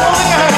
Oh, my God.